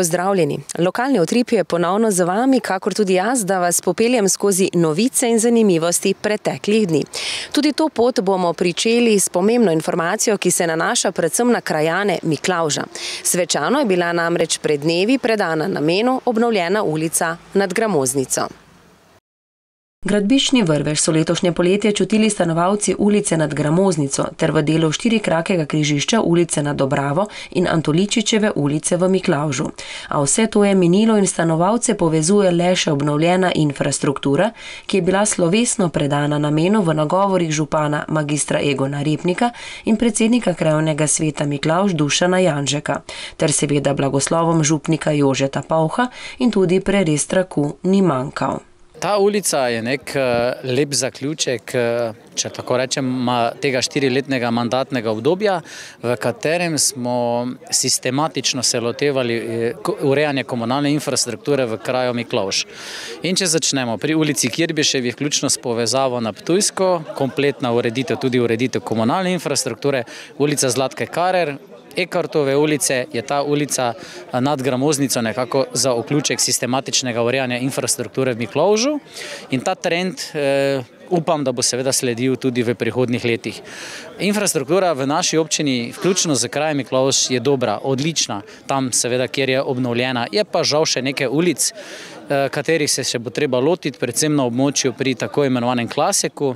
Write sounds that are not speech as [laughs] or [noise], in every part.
Pozdravljeni. Lokalni utrip je ponovno za vami, kakor tudi jaz, da vas popeljem skozi novice in zanimivosti preteklih dni. Tudi to pot bomo pričeli s pomembno informacijo, ki se nanaša predvsem na krajane Miklauža. Svečano je bila namreč pred dnevi predana namenu obnovljena ulica nad Gramoznico. Gradbišni vrvež so letošnje poletje čutili stanovalci ulice nad Gramoznico ter v delu štirikrakega križišča ulice nad Dobravo in Antoličičeve ulice v Miklaužu. A vse to je minilo in stanovalce povezuje le še obnovljena infrastruktura, ki je bila slovesno predana namenu v nagovorih župana magistra Egona Repnika in predsednika krajovnega sveta Miklauž Dušana Janžeka, ter seveda blagoslovom župnika Jožeta Pavha in tudi preres traku ni manjkal. Ta ulica je nek lep zaključek, če tako rečem, tega štiriletnega mandatnega obdobja, v katerem smo sistematično se lotevali urejanja komunalne infrastrukture v kraju Miklauž. In če začnemo pri ulici Kirbiševi, vključno s povezavo na Ptujsko, kompletna ureditev, tudi ureditev komunalne infrastrukture, ulica Zlatke Karer, Ekartove ulice je ta ulica nad Gramoznico nekako za vključek sistematičnega urejanja infrastrukture v Miklaužu in ta trend upam, da bo seveda sledil tudi v prihodnih letih. Infrastruktura v naši občini, vključno z krajem Miklauž, je dobra, odlična, tam seveda, kjer je obnovljena, je pa žal še nekaj ulic, katerih se še bo treba lotiti, predvsem na območju pri tako imenovanem klasiku,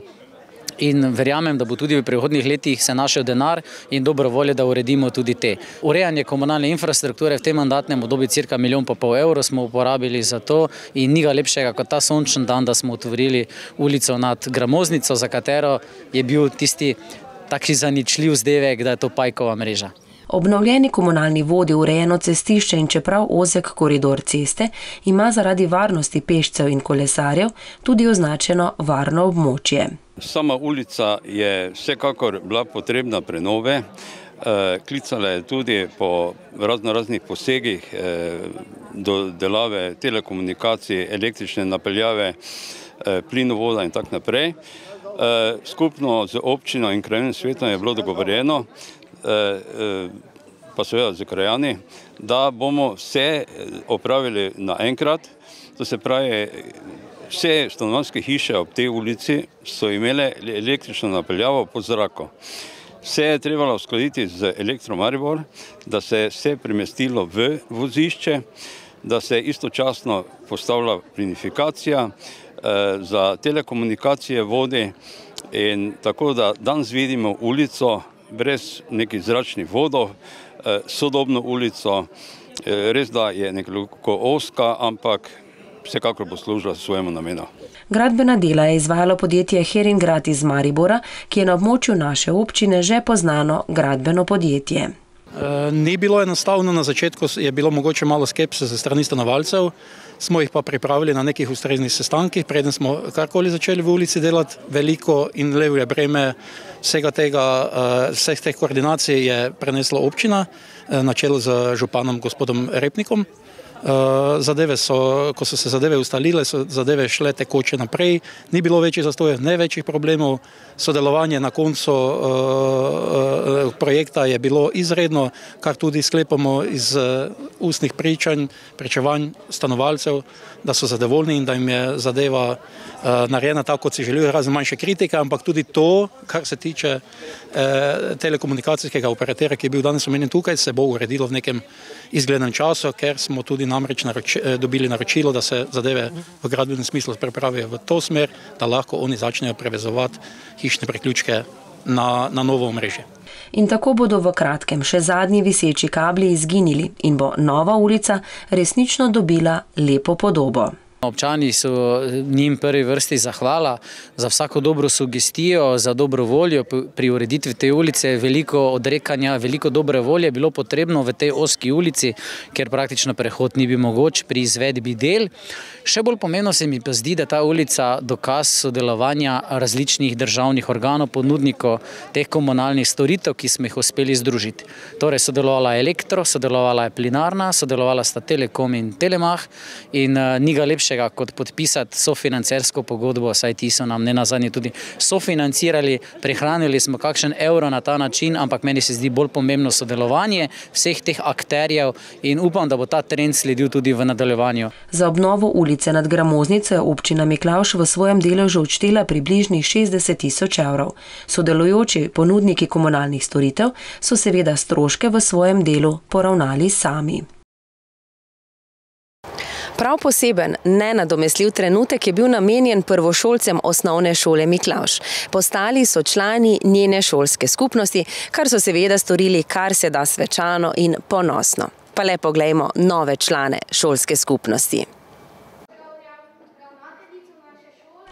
in verjamem, da bo tudi v prihodnjih letih se našel denar in dobra volja, da uredimo tudi te. Urejanje komunalne infrastrukture v tem mandatnem obdobju cirka milijon pa pol evrov smo uporabili za to in ni ga lepšega kot ta sončen dan, da smo otvorili ulico nad Gramoznico, za katero je bil tisti taki zaničljiv vzdevek, da je to pajkova mreža. Obnovljeni komunalni vodi urejeno cestišče in čeprav ozek koridor ceste, ima zaradi varnosti pešcev in kolesarjev tudi označeno varno območje. Sama ulica je vsekakor bila potrebna prenove, klicala je tudi po raznoraznih posegih dodelave telekomunikacij, električne napeljave, plinovoda in tako naprej. Skupno z občino in krajevnim svetom je bilo dogovorjeno, pa seveda s krajani, da bomo vse opravili naenkrat, to se pravi, vse stanovanjske hiše ob tej ulici so imele električno napeljavo pod zrakom. Vse je trebalo uskladiti z Elektro Maribor, da se je vse premestilo v vozišče, da se istočasno postavila plinifikacija, za telekomunikacije vodi in tako da danes vidimo ulico brez nekih zračnih vodov, sodobno ulico, resda je nekoliko ozka, ampak vsekakor bo služila svojemu namenu. Gradbena dela je izvajalo podjetje Heringrad iz Maribora, ki je na območju naše občine že poznano gradbeno podjetje. Ni bilo enostavno, na začetku je bilo mogoče malo skepse s strani stanovalcev, smo jih pa pripravili na nekih ustreznih sestankih, preden smo karkoli začeli v ulici delati, veliko in levje breme vsega tega, vseh teh koordinacij je prenesla občina na čelu z županom gospodom Repnikom. Zadeve so, ko so se zadeve ustalile, so zadeve šle tekoče naprej, ni bilo večjih zastojev, ne večjih problemov, sodelovanje na koncu projekta je bilo izredno, kar tudi sklepamo iz ustnih pričanj, pričevanj stanovalcev, da so zadovoljni in da jim je zadeva narejena tako, kot si želijo, razen manjše kritike, ampak tudi to, kar se tiče telekomunikacijskega operaterja, ki je bil danes omenjen tukaj, se bo uredilo v nekem izglednem času, ker smo tudi namreč dobili naročilo, da se zadeve v gradbenem smislu pripravijo v to smer, da lahko oni začnejo prevezovati hišne priključke na, na novo omrežje. In tako bodo v kratkem še zadnji viseči kabli izginili in bo nova ulica resnično dobila lepo podobo. Občani so njim v prvi vrsti zahvala za vsako dobro sugestijo, za dobro voljo pri ureditvi te ulice, veliko odrekanja, veliko dobre volje je bilo potrebno v tej ozki ulici, ker praktično prehod ni bil mogoč pri izvedbi del. Še bolj pomembno se mi pa zdi, da ta ulica dokaz sodelovanja različnih državnih organov, ponudnikov teh komunalnih storitev, ki smo jih uspeli združiti. Torej sodelovala je Elektro, sodelovala je Plinarna, sodelovala sta Telekom in Telemach in ni ga lepšega lepšega, kot podpisati sofinancersko pogodbo, saj ti so nam ne nazadnje tudi sofinancirali, prihranili smo kakšen evro na ta način, ampak meni se zdi bolj pomembno sodelovanje vseh teh akterjev in upam, da bo ta trend sledil tudi v nadaljevanju. Za obnovo ulice nad Gramoznico je občina Miklauš v svojem delu že odštela približnih 60 tisoč evrov. Sodelujoči ponudniki komunalnih storitev so seveda stroške v svojem delu poravnali sami. Prav poseben, nenadomestljiv trenutek je bil namenjen prvošolcem osnovne šole Miklauš. Postali so člani njene šolske skupnosti, kar so seveda storili kar se da svečano in ponosno. Pa le poglejmo nove člane šolske skupnosti.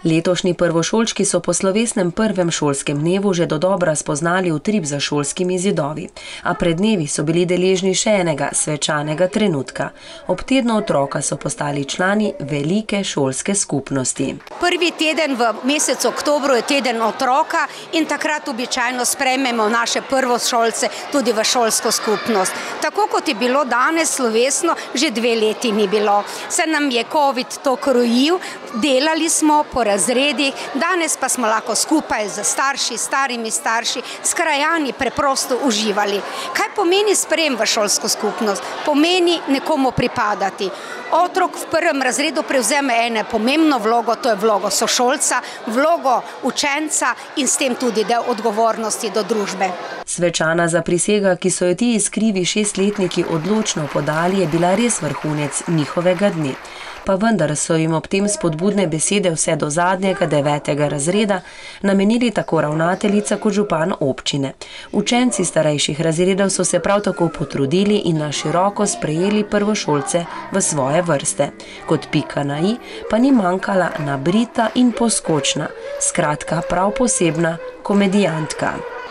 Letošnji prvošolčki so po slovesnem prvem šolskem dnevu že do dobra spoznali utrip za šolskimi zidovi, a pred dnevi so bili deležni še enega svečanega trenutka. Ob tednu otroka so postali člani velike šolske skupnosti. Prvi teden v mesecu oktobru je teden otroka in takrat običajno sprejmemo naše prvošolce tudi v šolsko skupnost. Tako kot je bilo danes slovesno, že dve leti ni bilo. Se nam je COVID to krojil, delali smo po razredih, danes pa smo lahko skupaj z starši, starimi starši, s krajani preprosto uživali. Kaj pomeni sprejem v šolsko skupnost? Pomeni nekomu pripadati. Otrok v prvem razredu prevzeme eno pomembno vlogo, to je vlogo sošolca, vlogo učenca in s tem tudi del odgovornosti do družbe. Svečana za prisega, ki so jo ti iskrivi šestletniki odločno podali, je bila res vrhunec njihovega dne pa vendar so jim ob tem spodbudne besede vse do zadnjega devetega razreda namenili tako ravnateljica kot župan občine. Učenci starejših razredov so se prav tako potrudili in na široko sprejeli prvošolce v svoje vrste. Kot pika na i pa ni manjkala nabrita in poskočna, skratka prav posebna komedijantka.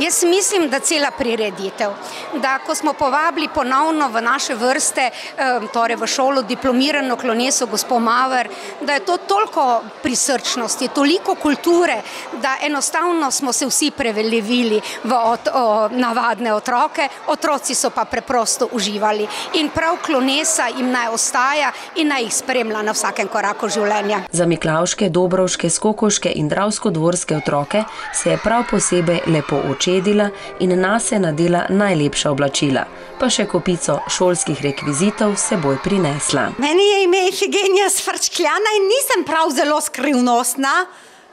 Jaz mislim, da cela prireditev, da ko smo povabili ponovno v naše vrste, torej v šolo diplomirano kloneso gospod Maver, da je to toliko prisrčnosti, toliko kulture, da enostavno smo se vsi prevelevili v ot, o, navadne otroke, otroci so pa preprosto uživali. In prav klonesa jim naj ostaja in naj jih spremlja na vsakem koraku življenja. Za Miklavške, Dobrovške, Skokoške in Dravsko-dvorske otroke se je prav posebej lepo učiti našedila in nase nadela najlepša oblačila, pa še kopico šolskih rekvizitov seboj prinesla. Meni je ime Higenija Svrčkljana in nisem prav zelo skrivnostna.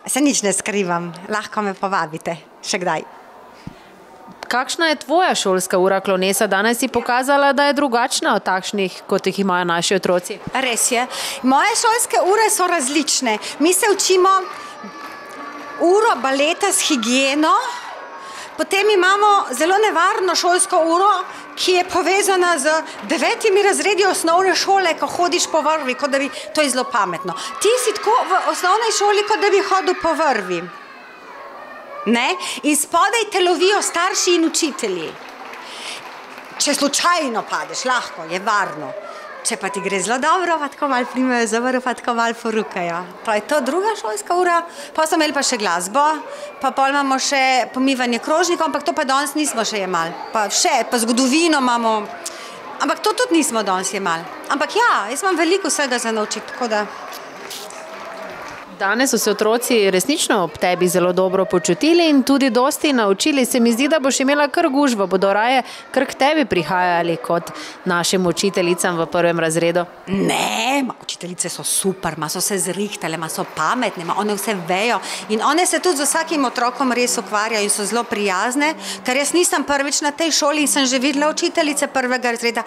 Se nič ne skrivam, lahko me povabite, še kdaj. Kakšna je tvoja šolska ura klonesa? Danes si pokazala, da je drugačna od takšnih, kot jih imajo naši otroci. Res je. Moje šolske ure so različne. Mi se učimo uro baleta s higieno, Potem imamo zelo nevarno šolsko uro, ki je povezana z devetimi razredi osnovne šole, ko hodiš po vrvi, kot da bi to je zelo pametno. Ti si tako v osnovni šoli, kot da bi hodil po vrvi. Ne? In spodaj te lovijo starši in učitelji. Če slučajno padeš, lahko je varno. Če pa ti gre zelo dobro, pa tako malo primejo za vrh, pa tako malo porukajo. To je to druga šolska ura, pa smo imeli pa še glasbo, pa pol imamo še pomivanje krožnikov, ampak to pa danes nismo še jemali. Pa še, pa zgodovino imamo, ampak to tudi nismo danes jemali. Ampak ja, jaz imam veliko vsega za naučiti, tako da. Danes so se otroci resnično ob tebi zelo dobro počutili in tudi dosti naučili. Se mi zdi, da boš imela kar gužvo, bodo raje kar k tebi prihajali kot našim učiteljicam v prvem razredu. Ne, ma, učiteljice so super, ma so se zrihtale, ma so pametne, ma one vse vejo in one se tudi z vsakim otrokom res ukvarjajo in so zelo prijazne, ker jaz nisem prvič na tej šoli in sem že videla učiteljice prvega razreda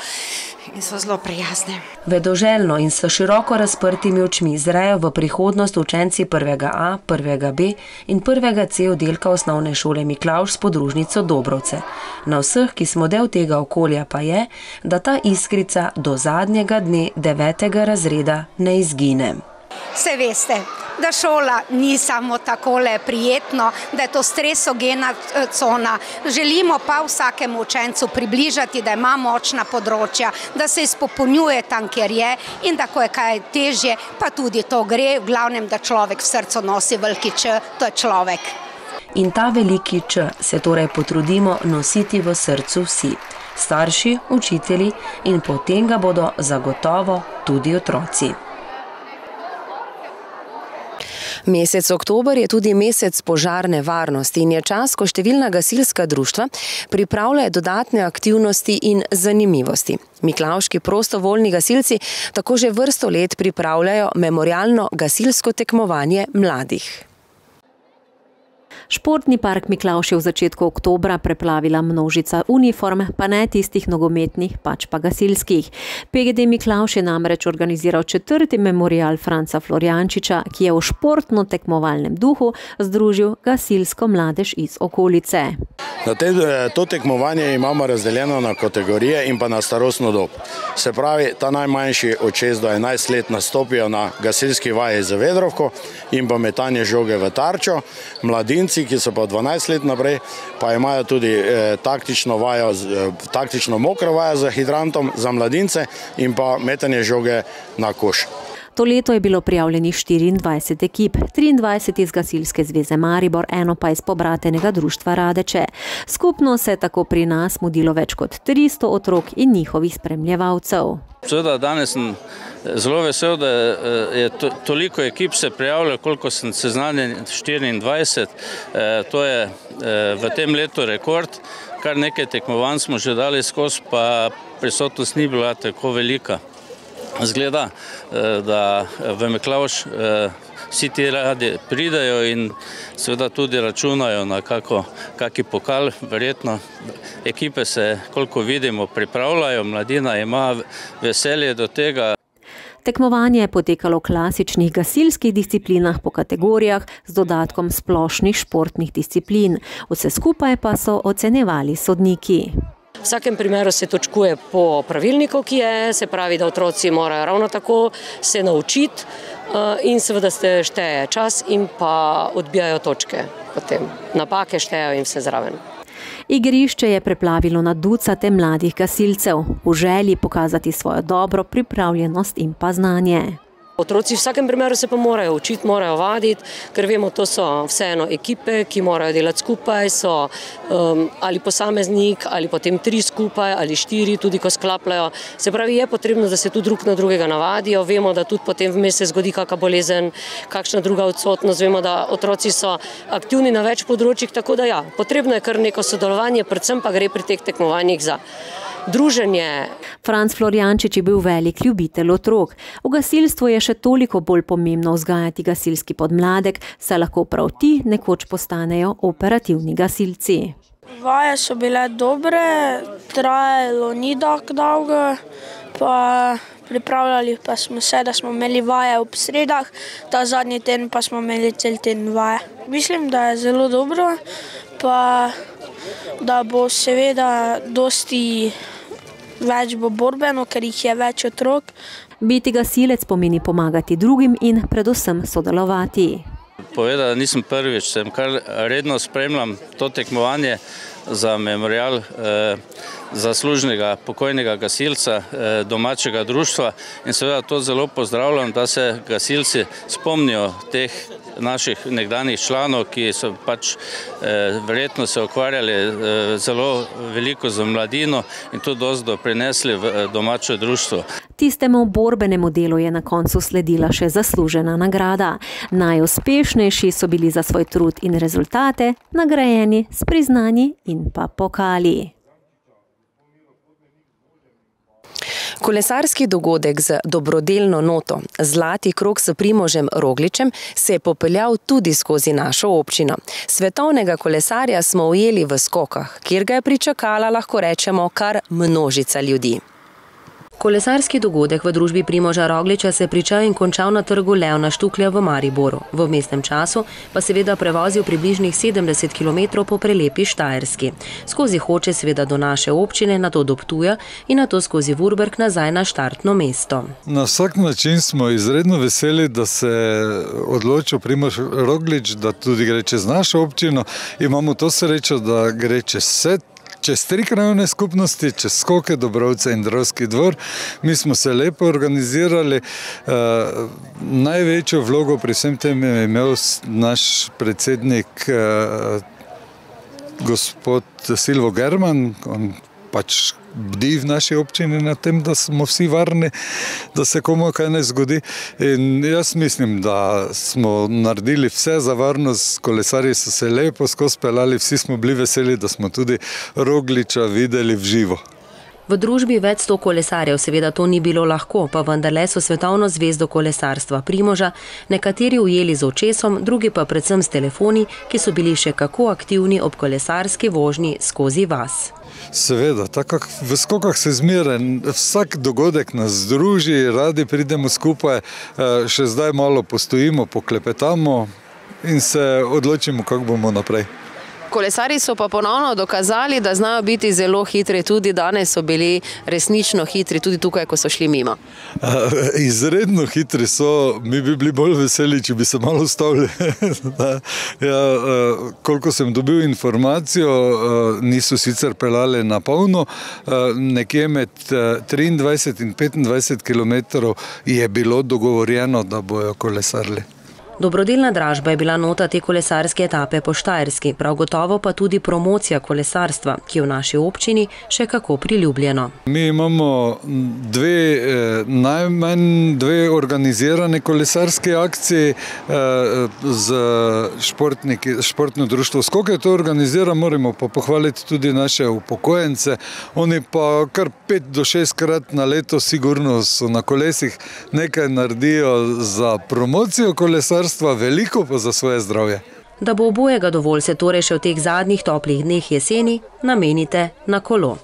in so zelo prijazne. Vedoželjno in s široko razprtimi očmi zrejo v prihodnost učenje učenci prvega A, prvega B in prvega C oddelka osnovne šole Miklauš s podružnico Dobrovce. Na vseh, ki smo del tega okolja, pa je, da ta iskrica do zadnjega dne devetega razreda ne izgine. Se veste, da šola ni samo tako prijetno, da je to stresogena eh, cona. Želimo pa vsakemu učencu približati, da ima močna področja, da se izpopolnjuje tam, kjer je in da ko je kaj težje, pa tudi to gre, v glavnem, da človek v srcu nosi veliki č, to je človek. In ta veliki č se torej potrudimo nositi v srcu vsi. Starši, učitelji in potem ga bodo zagotovo tudi otroci. Mesec oktober je tudi mesec požarne varnosti in je čas, ko številna gasilska društva pripravljajo dodatne aktivnosti in zanimivosti. Miklauški prostovoljni gasilci tako že vrsto let pripravljajo memorialno gasilsko tekmovanje mladih. Športni park Miklauš je v začetku oktobra preplavila množica uniform, pa ne tistih nogometnih, pač pa gasilskih. PGD Miklauš je namreč organiziral četrti memorial Franca Florjančiča, ki je v športno-tekmovalnem duhu združil gasilsko mladež iz okolice. Na te, to tekmovanje imamo razdeljeno na kategorije in pa na starostno dob. Se pravi, ta najmanjši od 6 do 11 let nastopijo na gasilski vaji za vedrovko in pa metanje žoge v tarčo. Mladinci, ki so pa 12 let naprej, pa imajo tudi eh, taktično, vajo, eh, taktično mokro vajo za hidrantom za mladince in pa metanje žoge na koš. To leto je bilo prijavljenih 24 ekip, 23 iz Gasilske zveze Maribor, eno pa iz pobratenega društva Radeče. Skupno se je tako pri nas mudilo več kot 300 otrok in njihovih spremljevalcev. Seveda, danes sem zelo vesel, da je toliko ekip se prijavljalo, koliko sem seznanjen, 24. To je v tem letu rekord, kar nekaj tekmovanj smo že dali skozi, pa prisotnost ni bila tako velika. Zgleda, da v Meklavš vsi ti radi pridajo in seveda tudi računajo na kako, kaki pokal. Verjetno ekipe se, koliko vidimo, pripravljajo, mladina ima veselje do tega. Tekmovanje je potekalo v klasičnih gasilskih disciplinah po kategorijah z dodatkom splošnih športnih disciplin. Vse skupaj pa so ocenjevali sodniki. V vsakem primeru se točkuje po pravilniku, ki je, se pravi, da otroci morajo ravno tako se naučiti in seveda se šteje čas in pa odbijajo točke potem. Napake štejejo in vse zraven. Igrišče je preplavilo na ducate mladih gasilcev v želji pokazati svojo dobro pripravljenost in pa znanje. Otroci v vsakem primeru se pa morajo učiti, morajo vaditi, ker vemo, to so vseeno ekipe, ki morajo delati skupaj, so um, ali posameznik, ali potem tri skupaj, ali štiri, tudi ko sklapljajo. Se pravi, je potrebno, da se tudi drug na drugega navadijo. Vemo, da tudi potem vmes se zgodi kakšna bolezen, kakšna druga odsotnost. Vemo, da otroci so aktivni na več področjih, tako da ja, potrebno je kar neko sodelovanje, predvsem pa gre pri teh tekmovanjih za druženje. Franc Florjančič je bil velik ljubitelj otrok. V gasilstvu je še toliko bolj pomembno vzgajati gasilski podmladek, saj lahko prav ti nekoč postanejo operativni gasilci. Vaje so bile dobre, trajalo ni tako dolgo, pa pripravljali pa smo se, da smo imeli vaje ob sredah, ta zadnji teden pa smo imeli cel teden vaje. Mislim, da je zelo dobro, pa da bo seveda dosti več bo borbeno, ker jih je več otrok. Biti gasilec pomeni pomagati drugim in predvsem sodelovati. Povedal, da nisem prvič, sem kar redno spremljam to tekmovanje za memorial eh, zaslužnega pokojnega gasilca eh, domačega društva in seveda to zelo pozdravljam, da se gasilci spomnijo teh naših nekdanjih članov, ki so pač eh, verjetno se ukvarjali eh, zelo veliko za mladino in to dosti doprinesli v eh, domače društvo. Tistemu borbenemu delu je na koncu sledila še zaslužena nagrada. Najuspešnejši so bili za svoj trud in rezultate nagrajeni s priznanji in pa pokali. Kolesarski dogodek z dobrodelno noto Zlati krok s Primožem Rogličem se je popeljal tudi skozi našo občino. Svetovnega kolesarja smo ujeli v skokah, kjer ga je pričakala, lahko rečemo, kar množica ljudi. Kolesarski dogodek v družbi Primoža Rogliča se je pričel in končal na trgu Leona Štuklja v Mariboru. V mestnem času pa seveda prevozil približnih 70 km po prelepi Štajerski. Skozi hoče seveda do naše občine, na to do Ptuja in na to skozi Vurberg nazaj na štartno mesto. Na vsak način smo izredno veseli, da se odločil Primož Roglič, da tudi gre čez našo občino. Imamo to srečo, da gre čez vse čez tri krajovne skupnosti, čez Skoke, Dobrovce in Drovski dvor. Mi smo se lepo organizirali. Uh, največjo vlogo pri vsem tem je imel naš predsednik uh, gospod Silvo German, on pač bdi v naši občini na tem, da smo vsi varni, da se komu kaj ne zgodi. In jaz mislim, da smo naredili vse za varnost, kolesarji so se lepo skozi pelali, vsi smo bili veseli, da smo tudi Rogliča videli v živo. V družbi več sto kolesarjev seveda to ni bilo lahko, pa vendarle so svetovno zvezdo kolesarstva Primoža nekateri ujeli z očesom, drugi pa predvsem s telefoni, ki so bili še kako aktivni ob kolesarski vožnji skozi vas. Seveda, tako v skokah se zmeraj, vsak dogodek nas združi, radi pridemo skupaj, eh, še zdaj malo postojimo, poklepetamo in se odločimo, kako bomo naprej. Kolesari so pa ponovno dokazali, da znajo biti zelo hitri, tudi danes so bili resnično hitri, tudi tukaj, ko so šli mimo. Izredno hitri so, mi bi bili bolj veseli, če bi se malo ustavili. [laughs] ja, koliko sem dobil informacijo, niso sicer pelali na polno, nekje med 23 in 25 km je bilo dogovorjeno, da bojo kolesarili. Dobrodelna dražba je bila nota te kolesarske etape po Štajerski, prav gotovo pa tudi promocija kolesarstva, ki je v naši občini še kako priljubljeno. Mi imamo dve, eh, najmanj dve organizirane kolesarske akcije eh, z športno društvo Skoke to organizira, moramo pa pohvaliti tudi naše upokojence. Oni pa kar pet do šest krat na leto sigurno so na kolesih nekaj naredijo za promocijo kolesarstva, kolesarstva, veliko pa za svoje zdravje. Da bo obojega dovolj se torej še v teh zadnjih toplih dneh jeseni namenite na kolo.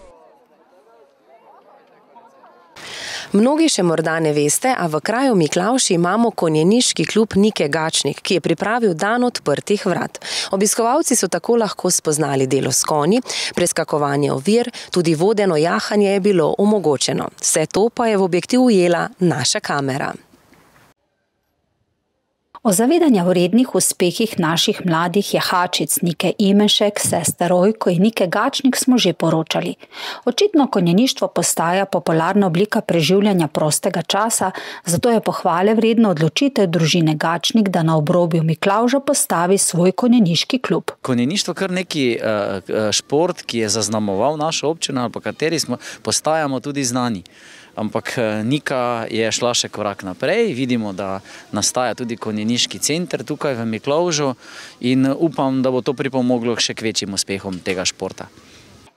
Mnogi še morda ne veste, a v kraju Miklavši imamo konjeniški klub Nike Gačnik, ki je pripravil dan odprtih vrat. Obiskovalci so tako lahko spoznali delo s konji, preskakovanje ovir, tudi vodeno jahanje je bilo omogočeno. Vse to pa je v objektiv ujela naša kamera. O zavedanja vrednih uspehih naših mladih jahačic Nike Imešek, sester Rojko in Nike Gačnik smo že poročali. Očitno konjeništvo postaja popularna oblika preživljanja prostega časa, zato je pohvale vredno odločitev družine Gačnik, da na obrobju Miklauža postavi svoj konjeniški klub. Konjeništvo je kar neki uh, šport, ki je zaznamoval našo občino, po kateri smo postajamo tudi znani ampak eh, Nika je šla še korak naprej. Vidimo, da nastaja tudi konjeniški center tukaj v Miklovžu in upam, da bo to pripomoglo še k večjim uspehom tega športa.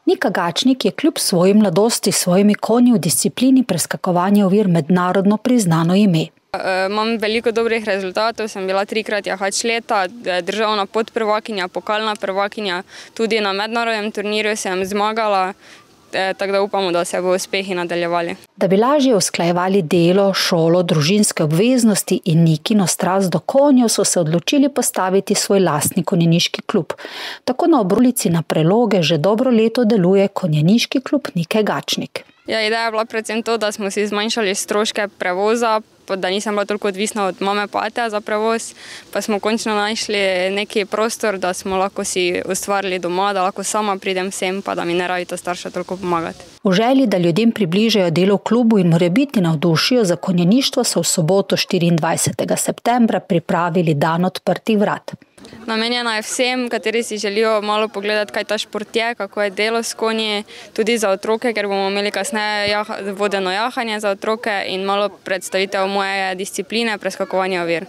Nika Gačnik je kljub svoji mladosti s svojimi konji v disciplini preskakovanja ovir mednarodno priznano ime. Uh, imam veliko dobrih rezultatov, sem bila trikrat jahač leta, državna podprvakinja, pokalna prvakinja, tudi na mednarodnem turnirju sem zmagala, Eh, tako da upamo, da se bo uspehi nadaljevali. Da bi lažje usklajevali delo, šolo, družinske obveznosti in nikino strast do konjev, so se odločili postaviti svoj lastni konjeniški klub. Tako na obrulici na preloge že dobro leto deluje konjeniški klub Nike Gačnik. Ja, ideja je bila predvsem to, da smo si zmanjšali stroške prevoza, da nisem bila toliko odvisna od mame pate za prevoz, pa smo končno našli neki prostor, da smo lahko si ustvarili doma, da lahko sama pridem sem, pa da mi ne rabita starša toliko pomagati. V želji, da ljudem približajo delo v klubu in morebiti navdušijo za konjeništvo, so v soboto 24. septembra pripravili dan odprtih vrat. Namenjena je vsem, kateri si želijo malo pogledati, kaj ta šport je, kako je delo s konji, tudi za otroke, ker bomo imeli kasneje jaha, vodeno jahanje za otroke in malo predstavitev moje discipline, preskakovanje ovir.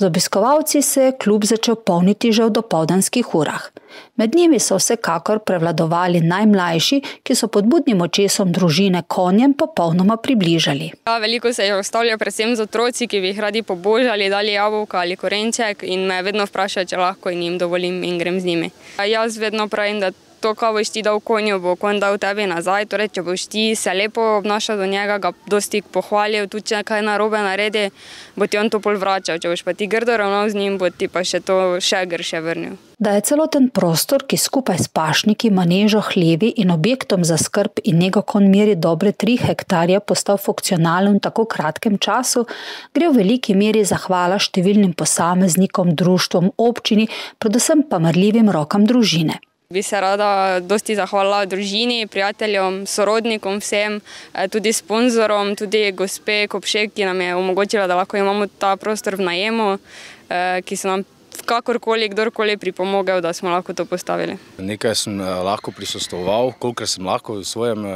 Z obiskovalci se je klub začel polniti že v dopoldanskih urah. Med njimi so vsekakor prevladovali najmlajši, ki so pod budnim očesom družine konjem popolnoma približali. Ja, veliko se je ostavljalo predvsem z otroci, ki bi jih radi pobožali, dali jabolka ali korenček in me vedno vprašajo, če lahko in jim dovolim in grem z njimi. Jaz vedno pravim, da to, kar boš ti dal konju, bo konj dal tebi nazaj. Torej, če boš ti se lepo obnašal do njega, ga dosti pohvalil, tudi če kaj narobe naredi, bo ti on to pol vračal. Če boš pa ti grdo ravnal z njim, bo ti pa še to še grše vrnil. Da je celoten prostor, ki skupaj s pašniki, manežo, hlevi in objektom za skrb in njego kon meri dobre tri hektarje, postal funkcionalen v tako kratkem času, gre v veliki meri zahvala številnim posameznikom, društvom, občini, predvsem pa mrljivim rokam družine. Bi se rada dosti zahvalila družini, prijateljem, sorodnikom, vsem, eh, tudi sponzorom, tudi gospe Kopšek, ki nam je omogočila, da lahko imamo ta prostor v najemu, eh, ki so nam kakorkoli, kdorkoli pripomogel, da smo lahko to postavili. Nekaj sem lahko prisostoval, kolikor sem lahko v svojem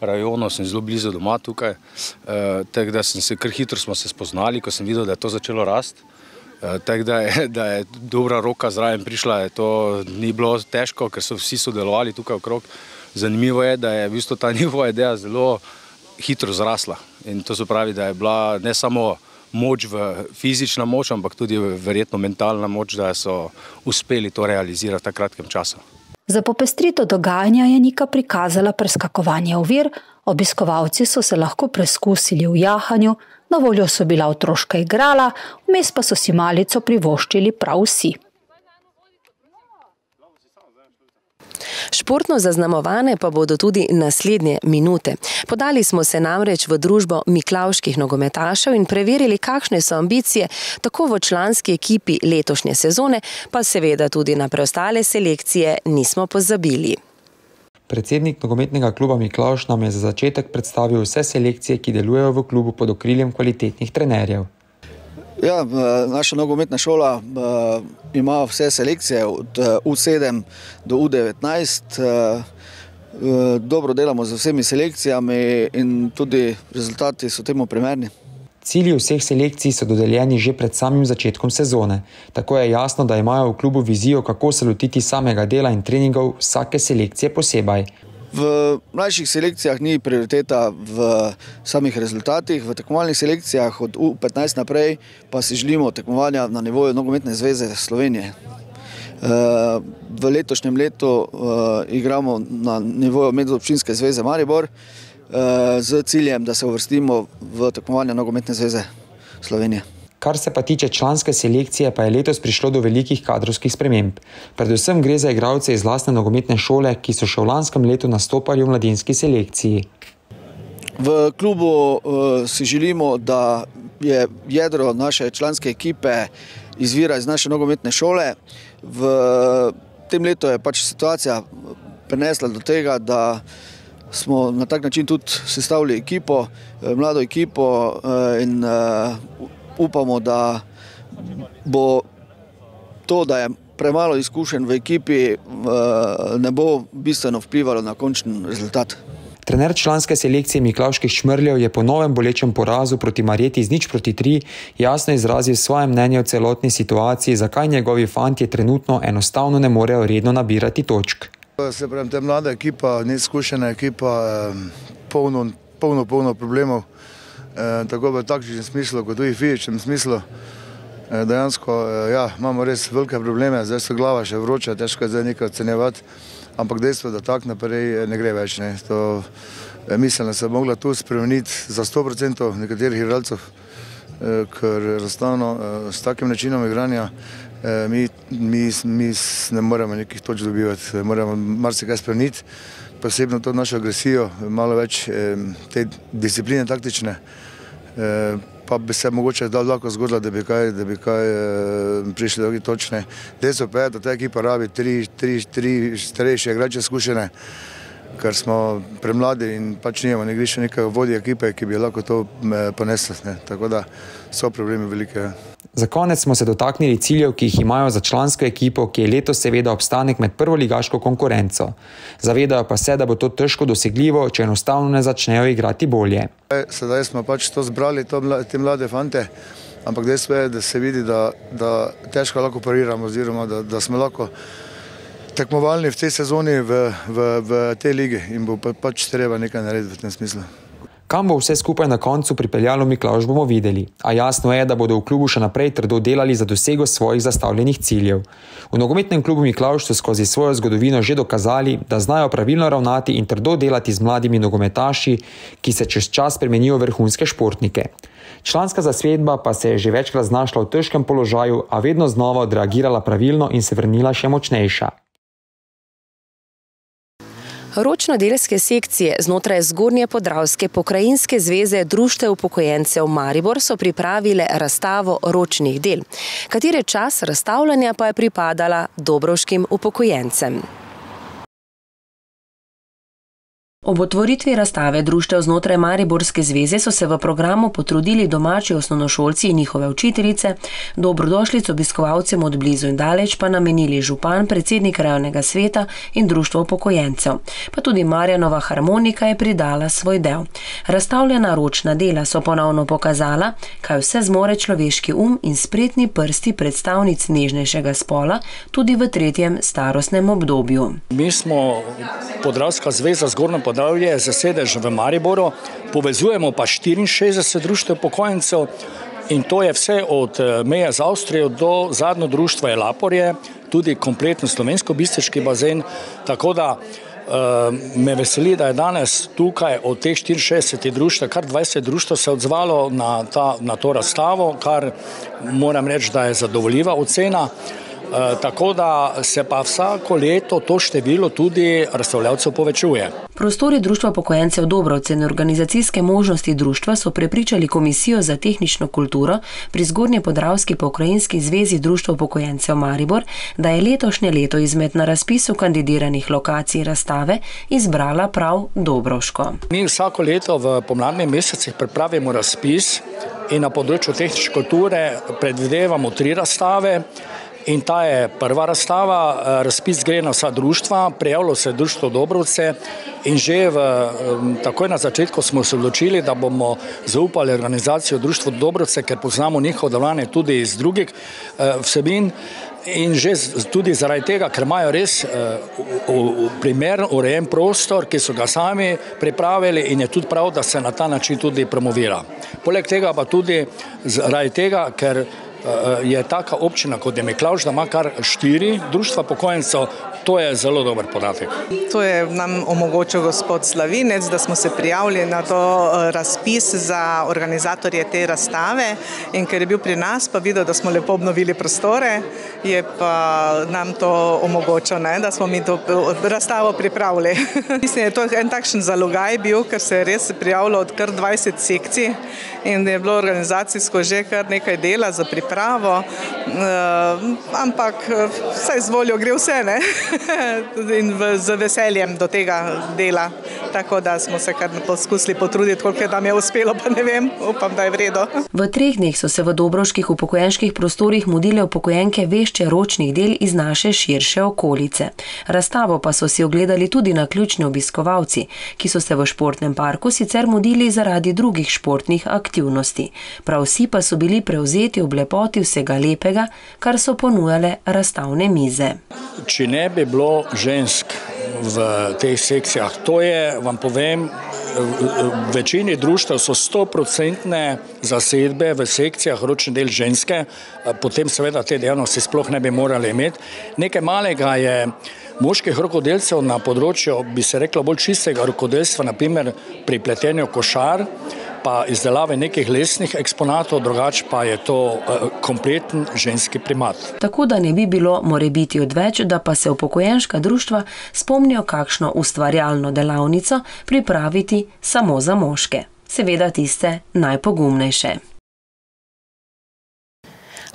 rajonu, sem zelo blizu doma tukaj. Tako da sem se kar hitro smo se spoznali, ko sem videl, da je to začelo rasti. Tako da je, [laughs] da je dobra roka zraven prišla, to ni bilo težko, ker so vsi sodelovali tukaj okrog. Zanimivo je, da je v bistvu ta [laughs] njihova ideja zelo hitro zrasla. In to se pravi, da je bila ne samo moč v fizična moč, ampak tudi verjetno mentalna moč, da so uspeli to realizirati v kratkem času. Za popestritev dogajanja je Nika prikazala preskakovanje ovir, obiskovalci so se lahko preskusili v jahanju, na voljo so bila otroška igrala, vmes pa so si malico privoščili prav vsi. Športno zaznamovane pa bodo tudi naslednje minute. Podali smo se namreč v družbo Miklavških nogometašev in preverili, kakšne so ambicije tako v članski ekipi letošnje sezone, pa seveda tudi na preostale selekcije nismo pozabili. Predsednik nogometnega kluba Miklavš nam je za začetek predstavil vse selekcije, ki delujejo v klubu pod okriljem kvalitetnih trenerjev. Ja, naša nogometna šola ima vse selekcije od U7 do U19. Dobro delamo z vsemi selekcijami in tudi rezultati so temu primerni. Cilji vseh selekcij so dodeljeni že pred samim začetkom sezone. Tako je jasno, da imajo v klubu vizijo, kako se lotiti samega dela in treningov vsake selekcije posebej. V mlajših selekcijah ni prioriteta v samih rezultatih, v tekmovalnih selekcijah od U15 naprej pa si želimo tekmovanja na nivoju Nogometne zveze Slovenije. V letošnjem letu igramo na nivoju Medobčinske zveze Maribor z ciljem, da se uvrstimo v tekmovanje Nogometne zveze Slovenije. Kar se pa tiče članske selekcije, pa je letos prišlo do velikih kadrovskih sprememb. Predvsem gre za igralce iz lastne nogometne šole, ki so še v lanskem letu nastopali v mladinski selekciji. V klubu uh, si želimo, da je jedro naše članske ekipe izvira iz naše nogometne šole. V tem letu je pač situacija prinesla do tega, da smo na tak način tudi sestavili ekipo, mlado ekipo uh, in uh, upamo, da bo to, da je premalo izkušen v ekipi, ne bo bistveno vplivalo na končni rezultat. Trener članske selekcije Miklaških Šmrljev je po novem bolečem porazu proti Marjeti z nič proti tri jasno izrazil svoje mnenje o celotni situaciji, zakaj njegovi fantje trenutno enostavno ne morejo redno nabirati točk. Se pravi, ta mlada ekipa, neizkušena ekipa, polno, polno, polno problemov tako v takšnem smislu, kot tudi v fizičnem smislu. Dejansko ja, imamo res velike probleme, zdaj so glava še vroča, težko je zdaj nekaj ocenjevati, ampak dejstvo, da tak naprej ne gre več. Ne. To, mislim, da se je mogla tu spremeniti za 100% nekaterih igralcev, ker enostavno s takim načinom igranja mi, mi, mi ne moremo nekih točk dobivati, moramo marsikaj spremeniti posebno to našo agresijo, malo več te discipline taktične, pa bi se mogoče dal lahko zgodila, da bi kaj, da bi kaj prišli do točne. Dejstvo pa je, da ta ekipa rabi tri, tri, tri starejše igrače skušene, ker smo premladi in pač nimamo nekaj še nekaj vodje ekipe, ki bi lahko to ponesla. Tako da so problemi velike. Za konec smo se dotaknili ciljev, ki jih imajo za člansko ekipo, ki je letos seveda obstanek med prvoligaško konkurenco. Zavedajo pa se, da bo to težko dosegljivo, če enostavno ne začnejo igrati bolje. Sedaj smo pač to zbrali, to, te mlade fante, ampak dejstvo je, da se vidi, da, da težko lahko pariramo, oziroma da, da smo lahko tekmovalni v tej sezoni v, v, v tej ligi in bo pač treba nekaj narediti v tem smislu. Kam bo vse skupaj na koncu pripeljalo Miklaš, bomo videli. A jasno je, da bodo v klubu še naprej trdo delali za dosego svojih zastavljenih ciljev. V nogometnem klubu Miklaš so skozi svojo zgodovino že dokazali, da znajo pravilno ravnati in trdo delati z mladimi nogometaši, ki se čez čas spremenijo v vrhunske športnike. Članska zasvedba pa se je že večkrat znašla v težkem položaju, a vedno znova odreagirala pravilno in se vrnila še močnejša. Ročnodelske sekcije znotraj Zgornje Podravske pokrajinske zveze društev upokojencev Maribor so pripravile razstavo ročnih del, katere čas razstavljanja pa je pripadala dobroškim upokojencem. Ob otvoritvi razstave društev znotraj Mariborske zveze so se v programu potrudili domači osnovnošolci in njihove učiteljice, dobrodošlico obiskovalcem od blizu in daleč pa namenili župan, predsednik rajnega sveta in društvo upokojencev. Pa tudi Marjanova harmonika je pridala svoj del. Razstavljena ročna dela so ponovno pokazala, kaj vse zmore človeški um in spretni prsti predstavnic nežnejšega spola tudi v tretjem starostnem obdobju. Mi smo Podravska zveza zgornjo podravje za sedež v Mariboru, povezujemo pa 64 društev upokojencev in to je vse od meje z Avstrijo do zadnjo društva Elaporje, tudi kompletno slovensko-bistriški bazen, tako da me veseli, da je danes tukaj od teh 64 društev, kar 20 društev se odzvalo na, ta, na to razstavo, kar moram reči, da je zadovoljiva ocena. E, tako da se pa vsako leto to število tudi razstavljavcev povečuje. Prostori Društva pokojencev Dobrovce in organizacijske možnosti društva so prepričali Komisijo za tehnično kulturo pri Zgornje Podravski pokrajinski zvezi Društva pokojencev Maribor, da je letošnje leto izmed na razpisu kandidiranih lokacij razstave izbrala prav Dobrovško. Mi vsako leto v pomladnih mesecih pripravimo razpis in na področju tehnične kulture predvidevamo tri razstave. In ta je prva razstava, razpis gre na vsa društva, prijavilo se je društvo Dobrovce in že v, takoj na začetku smo se odločili, da bomo zaupali organizacijo društvo Dobrovce, ker poznamo njihovo delovanje tudi iz drugih vsebin. In že tudi zaradi tega, ker imajo res primeren, urejen prostor, ki so ga sami pripravili in je tudi prav, da se na ta način tudi promovira. Poleg tega pa tudi zaradi tega, ker je taka občina kot je Miklavž, da ima kar štiri društva pokojencev, to je zelo dober podatek. To je nam omogočil gospod Slavinec, da smo se prijavili na to razpis za organizatorje te razstave in ker je bil pri nas, pa videl, da smo lepo obnovili prostore, je pa nam to omogočil, ne, da smo mi to razstavo pripravili. [laughs] Mislim, da je to en takšen zalogaj bil, ker se je res prijavilo od kar 20 sekcij in je bilo organizacijsko že kar nekaj dela za pripravo, ampak vsaj z voljo gre vse, ne [laughs] in z veseljem do tega dela. Tako da smo se kar poskusili potruditi, koliko nam je uspelo, pa ne vem, upam, da je v redu. V treh dneh so se v Dobrovških upokojenskih prostorih mudile upokojenke vešče ročnih del iz naše širše okolice. Razstavo pa so si ogledali tudi naključni obiskovalci, ki so se v športnem parku sicer mudili zaradi drugih športnih aktivnosti. Prav vsi pa so bili prevzeti ob lepoti vsega lepega, kar so ponujale razstavne mize. Če ne bi bilo žensk v teh sekcijah, to je, vam povem, v večini društev so stoprocentne zasedbe v sekcijah ročni del ženske, potem seveda te dejavnosti sploh ne bi morali imeti. Nekaj malega je moških rokodelcev na področju, bi se reklo, bolj čistega rokodelstva, naprimer pri pletenju košar, pa izdelave nekih lesnih eksponatov, drugače pa je to kompleten ženski primat. Tako da ne bi bilo morebiti odveč, da pa se upokojenška društva spomnijo kakšno ustvarjalno delavnico pripraviti samo za moške. Seveda tiste najpogumnejše.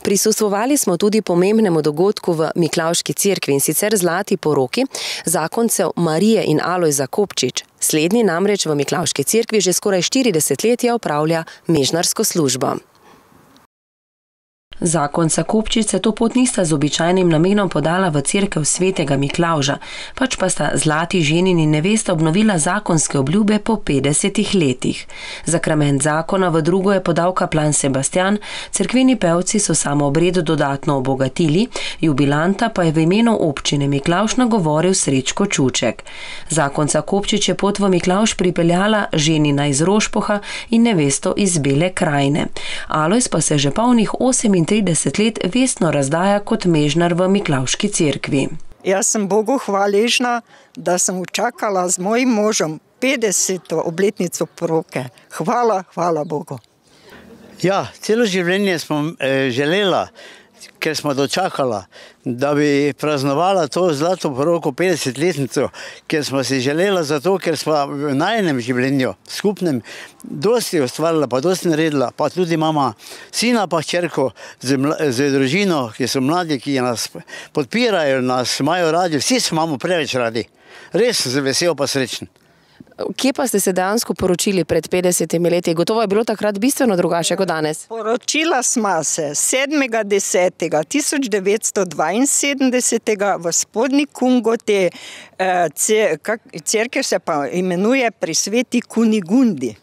Prisustvovali smo tudi pomembnemu dogodku v Miklavški cerkvi in sicer zlati poroki zakoncev Marije in Alojza Kopčič. Slednji namreč v Miklavški cerkvi že skoraj štiri desetletja opravlja mežnarsko službo. Zakonca Kopčič se to pot nista z običajnim namenom podala v cerkev svetega Miklavža, pač pa sta zlati ženin in nevesta obnovila zakonske obljube po petdesetih letih. Zakrament zakona v drugo je podal kaplan Sebastijan, cerkveni pevci so samo obred dodatno obogatili, jubilanta pa je v imenu občine Miklavž nagovoril Srečko Čuček. Zakonca Kopčič je pot v Miklavž pripeljala ženina iz Rošpoha in nevesto iz Bele krajine. Alojz pa se že polnih osemintrideset let vestno razdaja kot mežnar v Miklavški cerkvi. Jaz sem Bogu hvaležna, da sem čakala z mojim možem petdeseto obletnico poroke. Hvala, hvala Bogu. Ja, celo življenje smo želela, ker smo dočakala, da bi praznovala to zlato poroko petdesetletnico, ker smo si želela zato, ker sva v najinem življenju, skupnem, dosti ustvarila pa dosti naredila, pa tudi imava sina pa hčerko z z družino, ki so mladi, ki nas podpirajo, nas imajo radi, vsi se imamo preveč radi. Res sem vesel pa srečen. Kje pa ste se dejansko poročili pred 50 leti? Gotovo je bilo takrat bistveno drugače kot danes. Poročila smo se 7.10.1972 v spodnji Kungote, crkva se pa imenuje pri sveti Kunigundi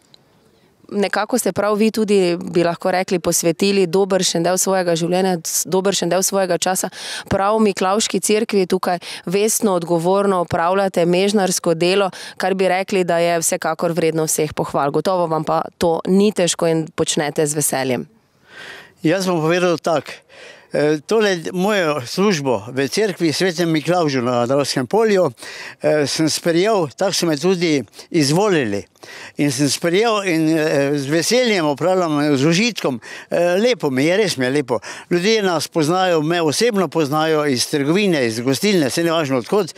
nekako ste prav vi tudi, bi lahko rekli, posvetili dobršen del svojega življenja, dobršen del svojega časa. Prav v Miklavški cerkvi tukaj vestno, odgovorno upravljate mežnarsko delo, kar bi rekli, da je vsekakor vredno vseh pohval. Gotovo vam pa to ni težko in počnete z veseljem. Jaz bom povedal tako. E, tole mojo službo v cerkvi Svetem Miklaužu na Dravskem polju e, sem sprejel, tako so me tudi izvolili. In sem sprejel in e, z veseljem upravljam, z užitkom. Lepo mi je, res mi je lepo. Ljudje nas poznajo, me osebno poznajo iz trgovine, iz gostilne, se ne važno odkot,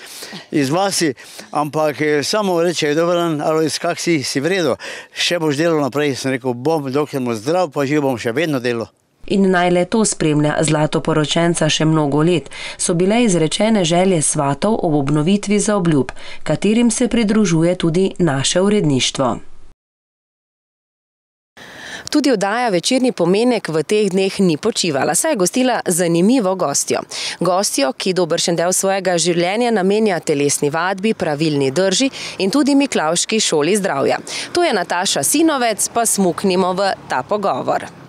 iz vasi, ampak samo rečejo, dobro dan, ali iz kak si, si vredo, še boš delal naprej. Sem rekel, bom, dokler bom zdrav, pa že bom še vedno delal in naj le to spremlja zlato poročenca še mnogo let, so bile izrečene želje svatov ob obnovitvi za obljub, katerim se pridružuje tudi naše uredništvo. Tudi oddaja večerni pomenek v teh dneh ni počivala, saj je gostila zanimivo gostjo. Gostjo, ki dobršen del svojega življenja namenja telesni vadbi, pravilni drži in tudi Miklavški šoli zdravja. To je Nataša Sinovec, pa smuknimo v ta pogovor.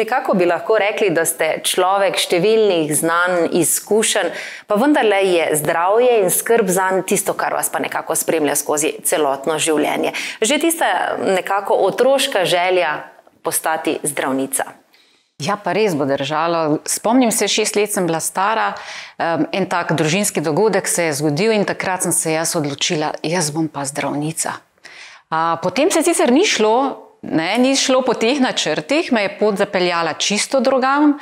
Nekako bi lahko rekli, da ste človek številnih znanj, izkušenj, pa vendarle je zdravje in skrb za njega tisto, kar vas pa nekako spremlja skozi celotno življenje. Že tista nekako otroška želja postati zdravnica. Ja, pa res bo držalo. Spomnim se, šest let sem bila stara, en tak družinski dogodek se je zgodil in takrat sem se jaz odločila, jaz bom pa zdravnica. Potem se sicer ni šlo, ne, ni šlo po teh načrtih, me je pot zapeljala čisto drugam.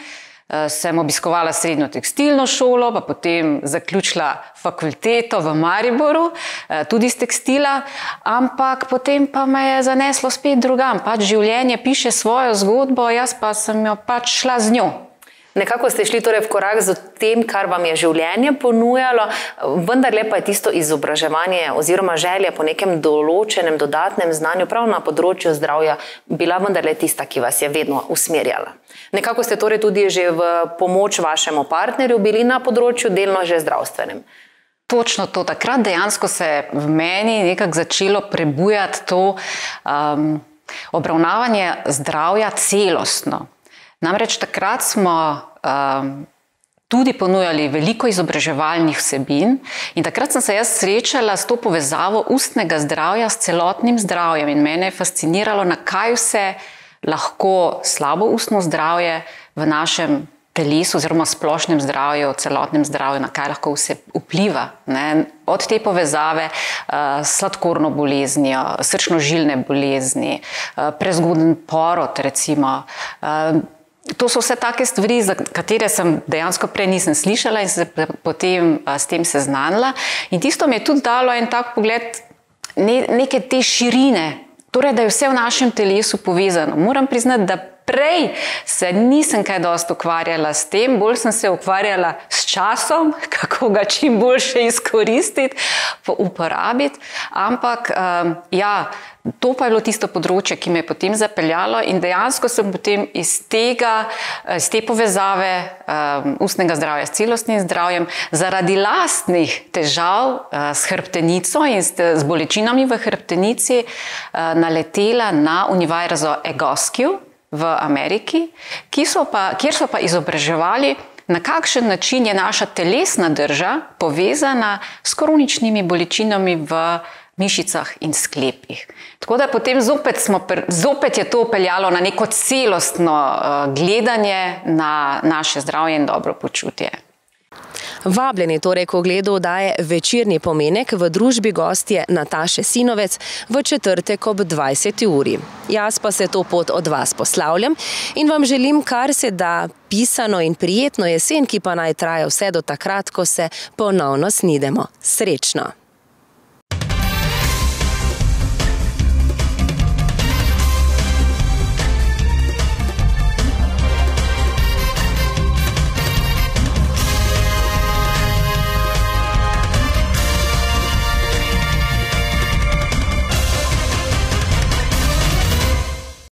Eh, sem obiskovala srednjo tekstilno šolo, pa potem zaključila fakulteto v Mariboru, eh, tudi iz tekstila, ampak potem pa me je zaneslo spet drugam. Pač življenje piše svojo zgodbo, jaz pa sem jo pač šla z njo. Nekako ste šli torej v korak z tem, kar vam je življenje ponujalo, vendar lepa je tisto izobraževanje oziroma želja po nekem določenem dodatnem znanju, prav na področju zdravja, bila vendarle tista, ki vas je vedno usmerjala. Nekako ste torej tudi že v pomoč vašemu partnerju bili na področju delno že zdravstvenem. Točno to, takrat dejansko se je v meni nekako začelo prebujati to um, obravnavanje zdravja celostno. Namreč takrat smo um, tudi ponujali veliko izobraževalnih vsebin in takrat sem se jaz srečala s to povezavo ustnega zdravja s celotnim zdravjem in mene je fasciniralo, na kaj vse lahko slabo ustno zdravje v našem telesu oziroma splošnem zdravju, celotnem zdravju, na kaj lahko vse vpliva. Ne? Od te povezave uh, s sladkorno boleznijo, srčno-žilne bolezni, uh, prezgoden porod recimo. Uh, To so vse take stvari, za katere sem dejansko prej nisem slišala in se potem s tem seznanila. In tisto mi je tudi dalo en tak pogled ne, neke te širine, torej da je vse v našem telesu povezano. Moram priznati, da prej se nisem kaj dosto ukvarjala s tem, bolj sem se ukvarjala s časom, [laughs] kako ga čim boljše izkoristiti, uporabiti. Ampak um, ja, to pa je bilo tisto področje, ki me je potem zapeljalo in dejansko sem potem iz tega, iz te povezave um, ustnega zdravja s celostnim zdravjem, zaradi lastnih težav uh, s hrbtenico in s, s bolečinami v hrbtenici uh, naletela na univerzo Egoskiju v Ameriki, so pa, kjer so pa izobraževali, na kakšen način je naša telesna drža povezana s kroničnimi bolečinami v mišicah in sklepih. Tako da potem zopet, smo, zopet je to peljalo na neko celostno uh, gledanje na naše zdravje in dobro počutje. Vabljeni torej k ogledu daje večerni pomenek v družbi gostje Nataše Sinovec v četrtek ob 20. uri. Jaz pa se to pot od vas poslavljam in vam želim kar se da pisano in prijetno jesen, ki pa naj traja vse do takrat, ko se ponovno snidemo. Srečno!